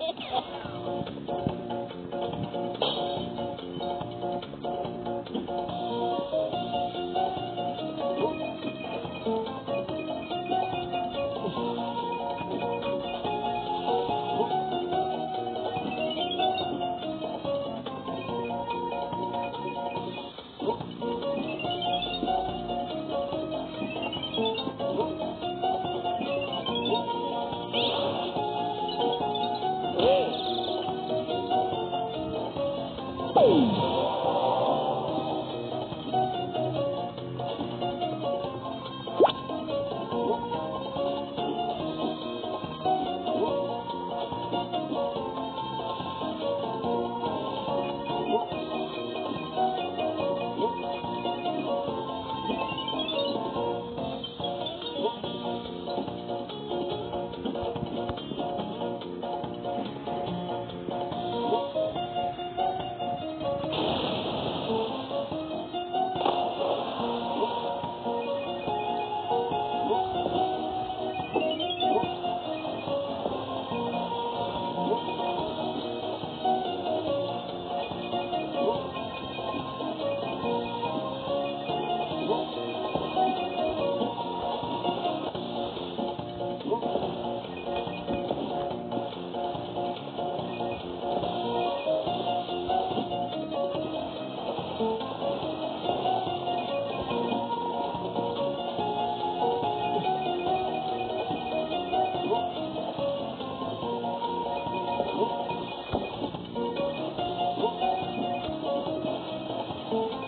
Ha, ha, ha. Boom! Thank you.